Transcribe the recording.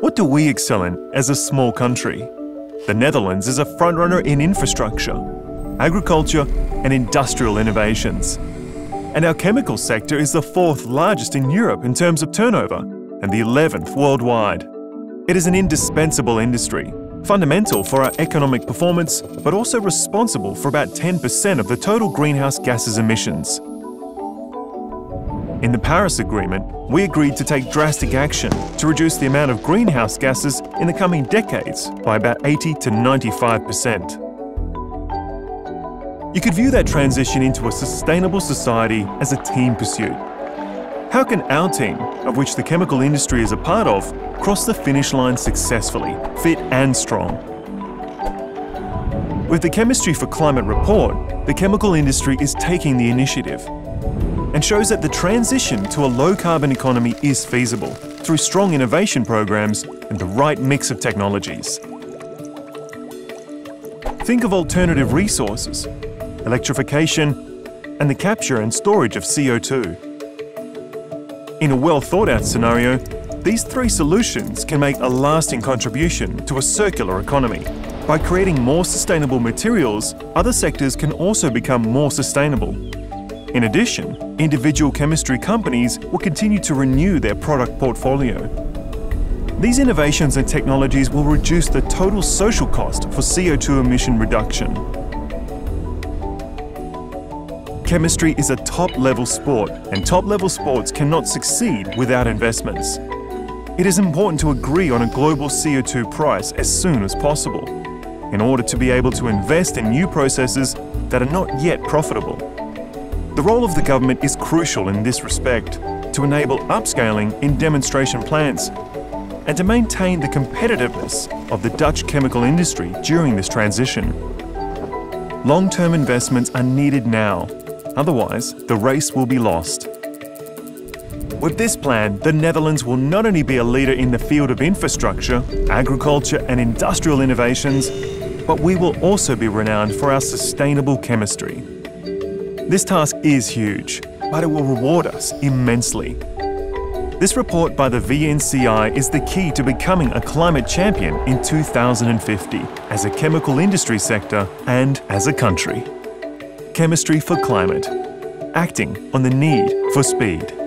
What do we excel in as a small country? The Netherlands is a frontrunner in infrastructure, agriculture, and industrial innovations. And our chemical sector is the fourth largest in Europe in terms of turnover and the 11th worldwide. It is an indispensable industry, fundamental for our economic performance, but also responsible for about 10% of the total greenhouse gases emissions. In the Paris Agreement, we agreed to take drastic action to reduce the amount of greenhouse gases in the coming decades by about 80 to 95%. You could view that transition into a sustainable society as a team pursuit. How can our team, of which the chemical industry is a part of, cross the finish line successfully, fit and strong? With the Chemistry for Climate report, the chemical industry is taking the initiative and shows that the transition to a low carbon economy is feasible through strong innovation programs and the right mix of technologies. Think of alternative resources, electrification, and the capture and storage of CO2. In a well thought out scenario, these three solutions can make a lasting contribution to a circular economy. By creating more sustainable materials, other sectors can also become more sustainable in addition, individual chemistry companies will continue to renew their product portfolio. These innovations and technologies will reduce the total social cost for CO2 emission reduction. Chemistry is a top-level sport, and top-level sports cannot succeed without investments. It is important to agree on a global CO2 price as soon as possible, in order to be able to invest in new processes that are not yet profitable. The role of the government is crucial in this respect to enable upscaling in demonstration plants and to maintain the competitiveness of the Dutch chemical industry during this transition. Long-term investments are needed now, otherwise the race will be lost. With this plan, the Netherlands will not only be a leader in the field of infrastructure, agriculture and industrial innovations, but we will also be renowned for our sustainable chemistry. This task is huge, but it will reward us immensely. This report by the VNCI is the key to becoming a climate champion in 2050 as a chemical industry sector and as a country. Chemistry for Climate. Acting on the need for speed.